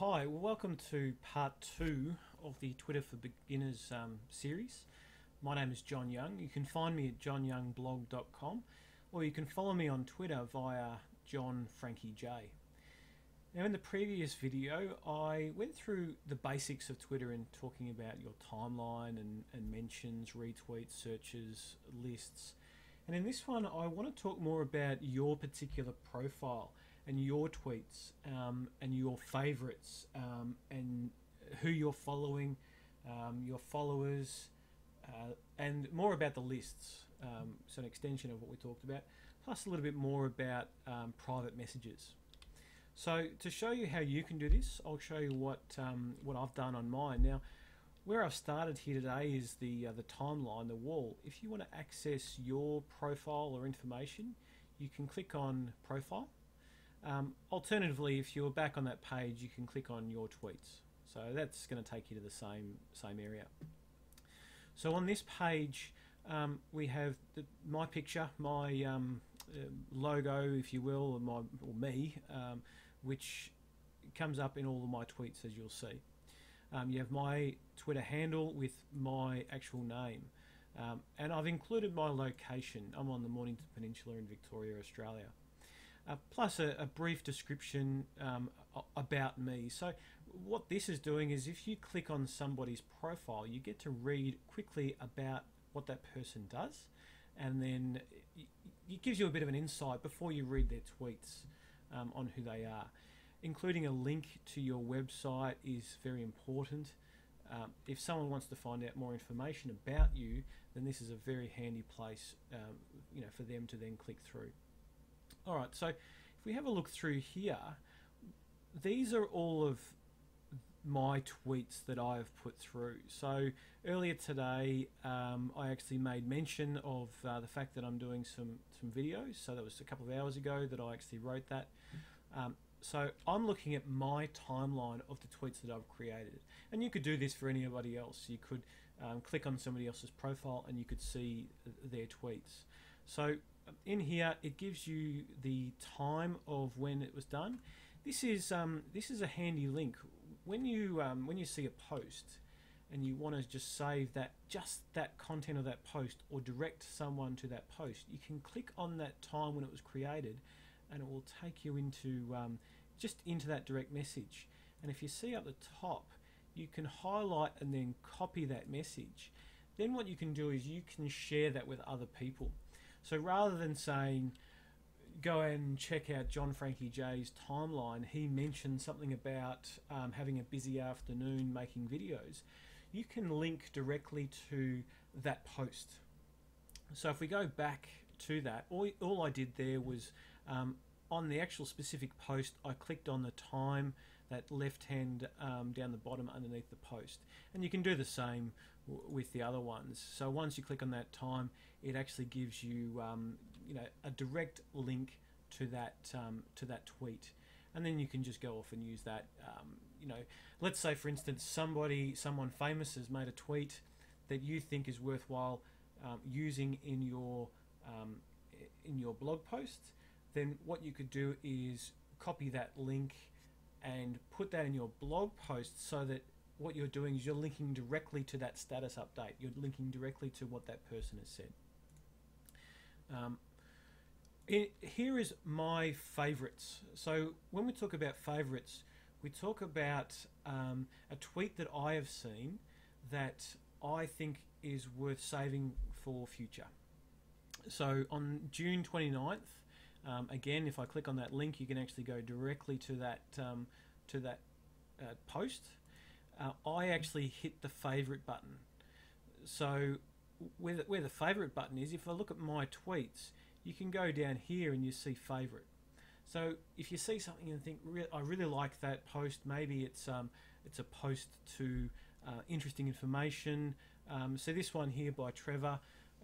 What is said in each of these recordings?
hi, well, welcome to part two of the Twitter for Beginners um, series. My name is John Young. You can find me at johnyoungblog.com or you can follow me on Twitter via John Frankie J. Now, in the previous video, I went through the basics of Twitter and talking about your timeline and, and mentions, retweets, searches, lists. And in this one, I want to talk more about your particular profile and your tweets um, and your favorites um, and who you're following, um, your followers, uh, and more about the lists. Um, so, an extension of what we talked about, plus a little bit more about um, private messages. So to show you how you can do this, I'll show you what what I've done on mine. Now, where I've started here today is the uh, the timeline, the wall. If you want to access your profile or information, you can click on profile. Um, alternatively, if you're back on that page, you can click on your tweets. So that's going to take you to the same same area. So on this page, um, we have the, my picture, my um, uh, logo, if you will, or my or me, um, which comes up in all of my tweets, as you'll see. Um, you have my Twitter handle with my actual name, um, and I've included my location. I'm on the Mornington Peninsula in Victoria, Australia. Uh, plus a, a, brief description um, about me. So, what this is doing is if you click on somebody's profile, you get to read quickly about what that person does, and then it gives you a bit of an insight before you read their tweets um, on who they are. Including a link to your website is very important. Um, if someone wants to find out more information about you, then this is a very handy place, um, you know, for them to then click through. All right, so if we have a look through here, these are all of my tweets that I've put through. So earlier today, um, I actually made mention of uh, the fact that I'm doing some some videos. So that was a couple of hours ago that I actually wrote that. Um, so I'm looking at my timeline of the tweets that I've created, and you could do this for anybody else. You could um, click on somebody else's profile and you could see their tweets. So in here, it gives you the time of when it was done. This is um, this is a handy link when you um, when you see a post and you want to just save that just that content of that post or direct someone to that post, you can click on that time when it was created, and it will take you into um, just into that direct message. And if you see up the top, you can highlight and then copy that message. Then what you can do is you can share that with other people. So rather than saying go and check out John Frankie J's timeline, he mentioned something about um, having a busy afternoon making videos. You can link directly to that post. So if we go back to that, all, all I did there was um, on the actual specific post, I clicked on the time, that left hand um, down the bottom underneath the post. And you can do the same with the other ones. So once you click on that time, it actually gives you um, you know a direct link to that um, to that tweet, and then you can just go off and use that. Um, you know, let's say for instance somebody someone famous has made a tweet that you think is worthwhile um, using in your um, in your blog post. Then what you could do is copy that link and put that in your blog post so that what you're doing is you're linking directly to that status update. You're linking directly to what that person has said. Um, it, here is my favorites. So when we talk about favorites, we talk about um, a tweet that I have seen that I think is worth saving for future. So on June 29th, um, again, if I click on that link, you can actually go directly to that um, to that uh, post. Uh, I actually hit the favorite button. So where the, where the favorite button is, if I look at my tweets, you can go down here and you see favorite. So if you see something and think, I really like that post, maybe it's um, it's a post to uh, interesting information. Um, so this one here by Trevor,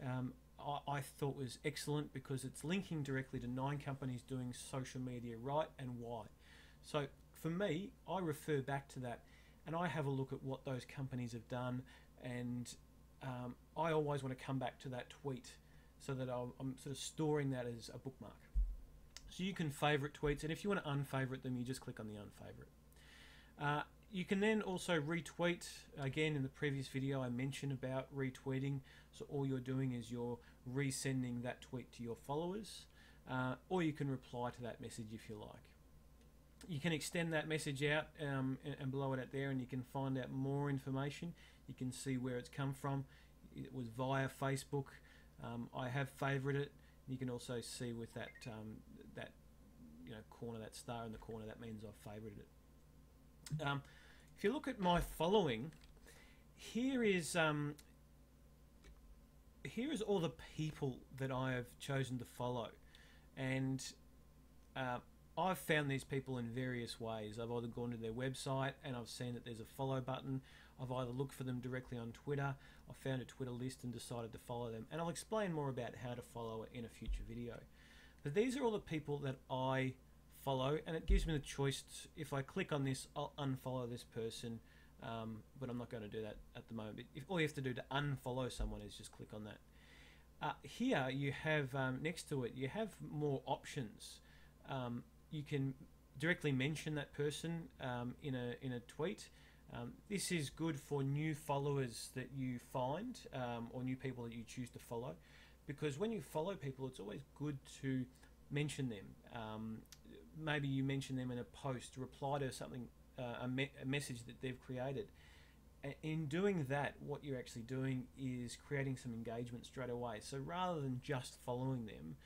um, I, I, thought was excellent because it's linking directly to nine companies doing social media right and why. So for me, I refer back to that and I have a look at what those companies have done and um, I always want to come back to that tweet so that i am sort of storing that as a bookmark. So you can favorite tweets, and if you want to unfavorite them, you just click on the unfavorite. Uh, you can then also retweet. Again, in the previous video, I mentioned about retweeting. So all you're doing is you're resending that tweet to your followers, uh, or you can reply to that message if you like. You can extend that message out um, and, and blow it out there, and you can find out more information. You can see where it's come from. It was via Facebook. Um, I have favoured it. You can also see with that um, that you know corner, that star in the corner, that means I've favoured it. Um, if you look at my following, here is um, here is all the people that I have chosen to follow, and uh, I've found these people in various ways. I've either gone to their website and I've seen that there's a follow button. I've either looked for them directly on Twitter. I found a Twitter list and decided to follow them. And I'll explain more about how to follow it in a future video. But these are all the people that I follow, and it gives me the choice. To, if I click on this, I'll unfollow this person. Um, but I'm not going to do that at the moment. If, all you have to do to unfollow someone is just click on that. Uh, here you have um, next to it, you have more options. Um, you can directly mention that person um, in a in a tweet. Um, this is good for new followers that you find um, or new people that you choose to follow, because when you follow people, it's always good to mention them. Um, maybe you mention them in a post, reply to something, uh, a, me- a message that they've created. In doing that, what you're actually doing is creating some engagement straight away. So rather than just following them,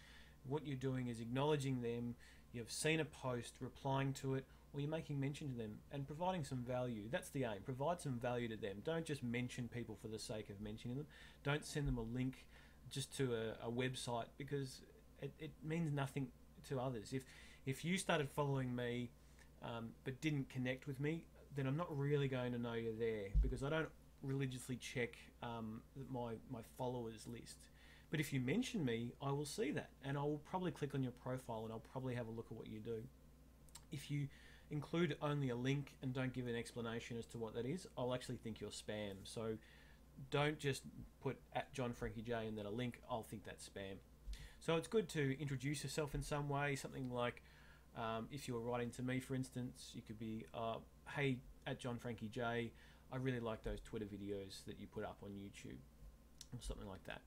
what you're doing is acknowledging them, you've seen a post, replying to it, or you're making mention to them and providing some value. That's the aim. Provide some value to them. Don't just mention people for the sake of mentioning them. Don't send them a link just to a, a website because it, it, means nothing to others. If if you started following me um, but didn't connect with me, then I'm not really going to know you're there because I don't religiously check um, my my followers list. But if you mention me, I will see that and I will probably click on your profile and I'll probably have a look at what you do. If you include only a link and don't give an explanation as to what that is, I'll actually think you're spam. So don't just put at John Frankie J and then a link, I'll think that's spam. So it's good to introduce yourself in some way, something like um, if you were writing to me, for instance, you could be, uh, hey, at John Frankie J, I really like those Twitter videos that you put up on YouTube, or something like that.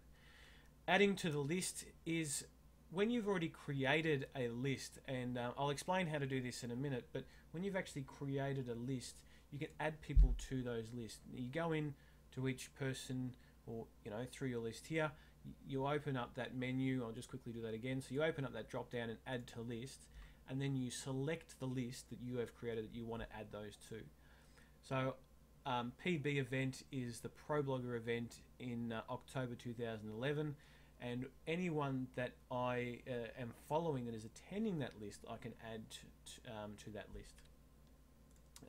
Adding to the list is when you've already created a list, and uh, I'll explain how to do this in a minute, but when you've actually created a list, you can add people to those lists. You go in to each person, or you know, through your list here, you open up that menu. I'll just quickly do that again. So you open up that drop down and add to list, and then you select the list that you have created that you want to add those to. So um, PB event is the ProBlogger event in uh, October 2011 and anyone that I uh, am following that is attending that list, I can add to, um, to that list.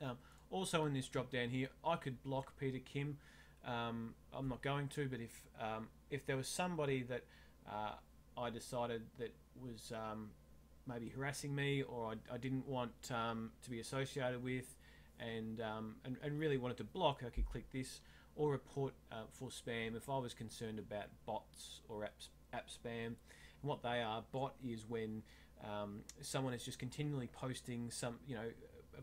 Um, also in this drop down here, I could block Peter Kim. Um, I'm not going to, but if um, if there was somebody that uh, I decided that was um, maybe harassing me or I, I didn't want um, to be associated with, and, and and really wanted to block, I could click this or report uh, for spam if I was concerned about bots or apps, app spam. And what they are, bot is when um, someone is just continually posting some, you know,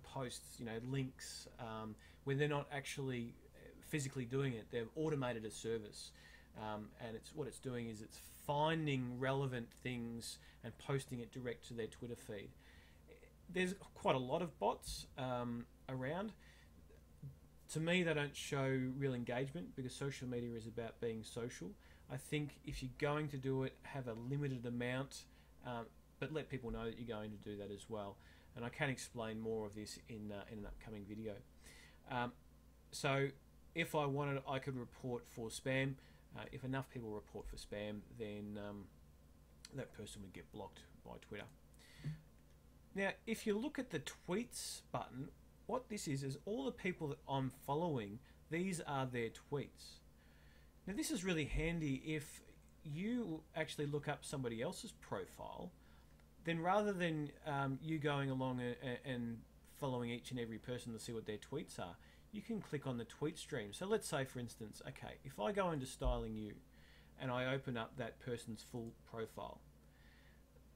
posts, you know, links um, when they're not actually uh, physically doing it. They've automated a service, um, and it's what it's doing is it's finding relevant things and posting it direct to their Twitter feed. There's quite a lot of bots um, around to me, they don't show real engagement because social media is about being social. I think if you're going to do it, have a limited amount, um, but let people know that you're going to do that as well. And I can explain more of this in, uh, in an upcoming video. Um, so if I wanted, I could report for spam. Uh, if enough people report for spam, then um, that person would get blocked by Twitter. Now, if you look at the tweets button, what this is is all the people that I'm following, these are their tweets. Now this is really handy if you actually look up somebody else's profile, then rather than um, you going along and, and following each and every person to see what their tweets are, you can click on the tweet stream. So let's say, for instance, okay, if I go into styling you and I open up that person's full profile,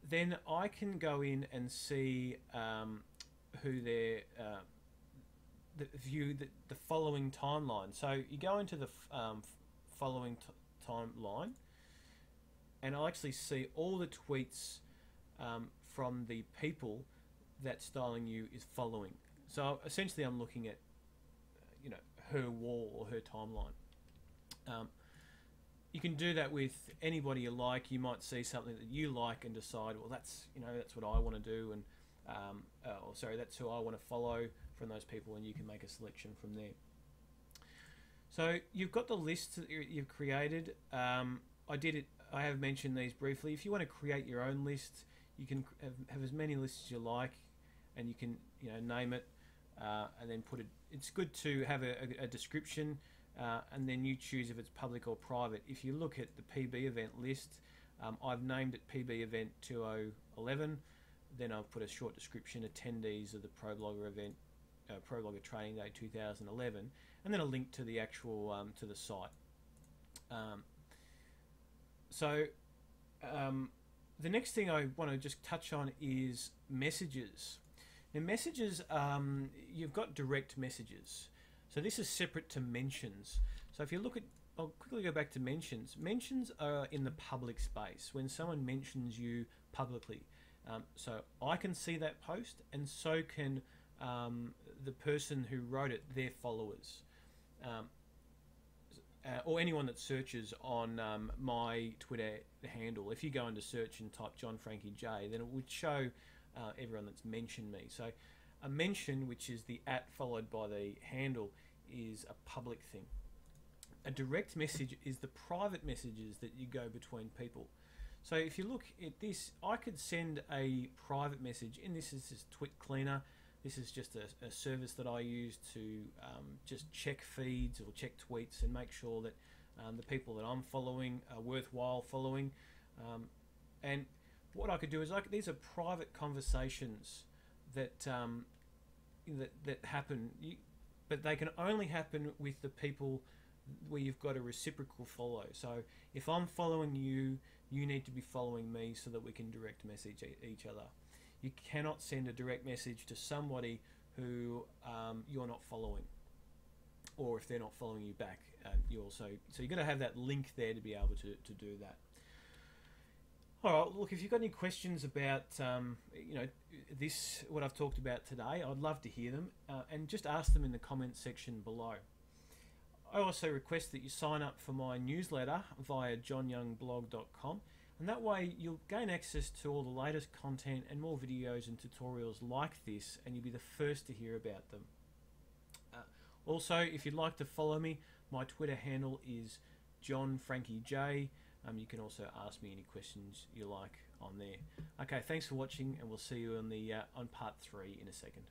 then I can go in and see um, who their uh, the view the, the following timeline. So you go into the um, following timeline, and I'll actually see all the tweets um, from the people that Styling You is following. So essentially, I'm looking at her wall or her timeline. Um, you can do that with anybody you like. You might see something that you like and decide, well, that's you know that's what I want to do, and um, uh, or sorry, that's who I want to follow from those people, and you can make a selection from there. So you've got the list that you- you've created. Um, I did it. I have mentioned these briefly. If you want to create your own list, you can have, have as many lists as you like, and you can you know name it, uh, and then put it. It's good to have a, a, description, uh, and then you choose if it's public or private. If you look at the PB event list, um, I've named it PB event 2011. Then I've put a short description, attendees of the ProBlogger event, uh, ProBlogger Training Day 2011, and then a link to the actual um, to the site. Um, so um, the next thing I want to just touch on is messages. Now, messages, um, you've got direct messages. So this is separate to mentions. So if you look at, I'll quickly go back to mentions. Mentions are in the public space when someone mentions you publicly. Um, so I can see that post, and so can um, the person who wrote it, their followers. Um, uh, or anyone that searches on um, my Twitter handle. If you go into search and type John Frankie J, then it would show uh, everyone that's mentioned me. So a mention, which is the at followed by the handle, is a public thing. A direct message is the private messages that you go between people. So if you look at this, I could send a private message, and this is just Twit Cleaner. This is just a, a service that I use to um, just check feeds or check tweets and make sure that um, the people that I'm following are worthwhile following. Um, and what I could do is these are private conversations that um, that that happen, you, but they can only happen with the people where you've got a reciprocal follow. So if I'm following you, you need to be following me so that we can direct message each other. You cannot send a direct message to somebody who um, you're not following, or if they're not following you back, uh, you also so you've got to have that link there to be able to, to do that. All right, look, if you've got any questions about um, you know this what I've talked about today, I'd love to hear them, uh, and just ask them in the comments section below. I also request that you sign up for my newsletter via johnyoungblog.com, and that way you'll gain access to all the latest content and more videos and tutorials like this, and you'll be the first to hear about them. Uh, also, if you'd like to follow me, my Twitter handle is johnfrankiej. Um, you can also ask me any questions you like on there. Okay, thanks for watching, and we'll see you on the uh, on part three in a second.